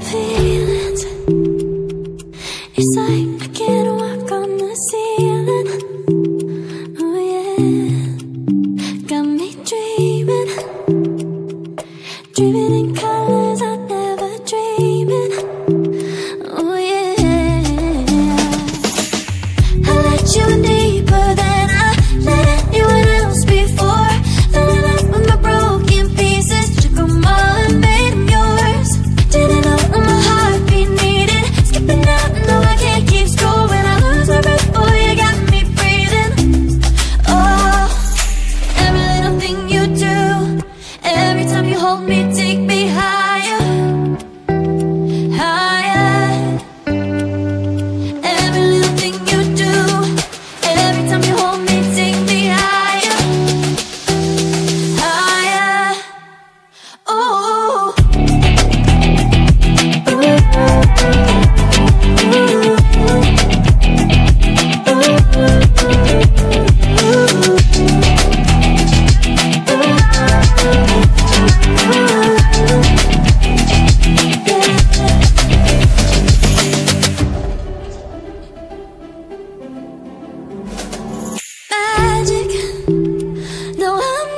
feelings. It's like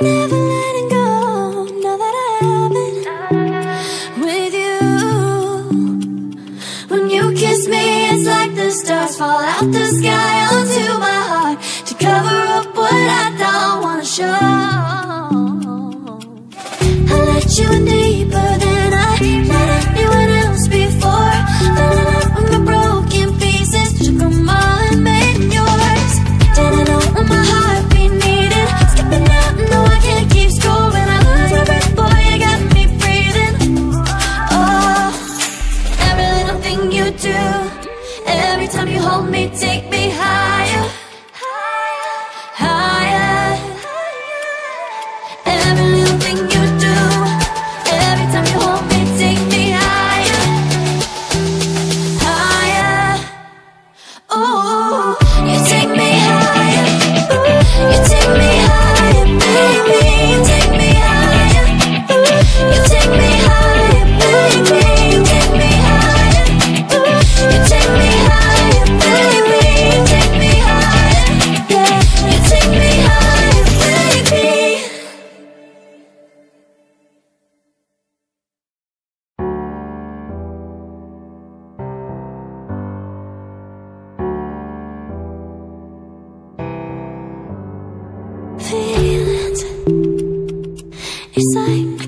you When you kiss me, it's like the stars fall out the sky onto my heart to cover up what I don't wanna show. I'll let you in deeper It's like